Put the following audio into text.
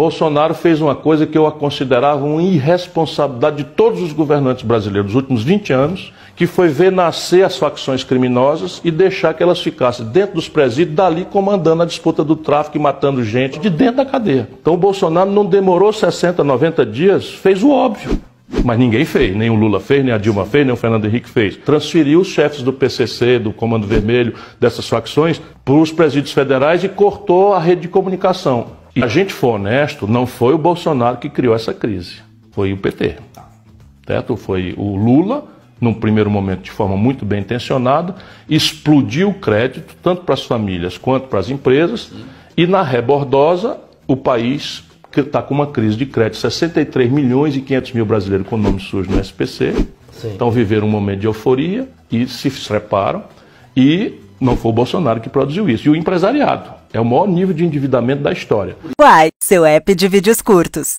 Bolsonaro fez uma coisa que eu considerava uma irresponsabilidade de todos os governantes brasileiros dos últimos 20 anos, que foi ver nascer as facções criminosas e deixar que elas ficassem dentro dos presídios, dali comandando a disputa do tráfico e matando gente de dentro da cadeia. Então o Bolsonaro não demorou 60, 90 dias, fez o óbvio. Mas ninguém fez, nem o Lula fez, nem a Dilma fez, nem o Fernando Henrique fez. Transferiu os chefes do PCC, do Comando Vermelho, dessas facções, para os presídios federais e cortou a rede de comunicação. E a gente for honesto, não foi o Bolsonaro que criou essa crise, foi o PT. Certo? Foi o Lula, num primeiro momento de forma muito bem intencionada, explodiu o crédito, tanto para as famílias quanto para as empresas, e na rebordosa, o país que está com uma crise de crédito, 63 milhões e 500 mil brasileiros com nome sujo no SPC, Sim. então viveram um momento de euforia e se preparam e não foi o Bolsonaro que produziu isso. E o empresariado é o maior nível de endividamento da história. Uai, seu app de vídeos curtos.